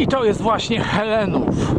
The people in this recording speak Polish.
I to jest właśnie Helenów.